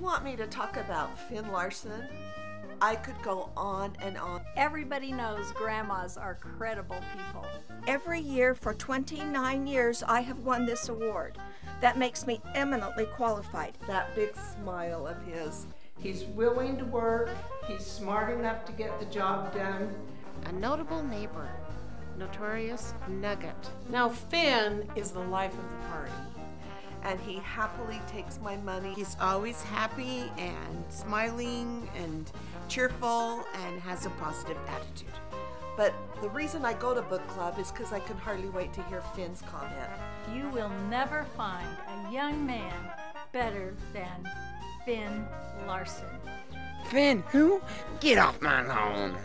want me to talk about Finn Larson? I could go on and on. Everybody knows grandmas are credible people. Every year for 29 years, I have won this award. That makes me eminently qualified. That big smile of his. He's willing to work, he's smart enough to get the job done. A notable neighbor, notorious nugget. Now, Finn is the life of the party. And he happily takes my money. He's always happy and smiling and cheerful and has a positive attitude. But the reason I go to book club is because I can hardly wait to hear Finn's comment. You will never find a young man better than Finn Larson. Finn, who? Get off my lawn.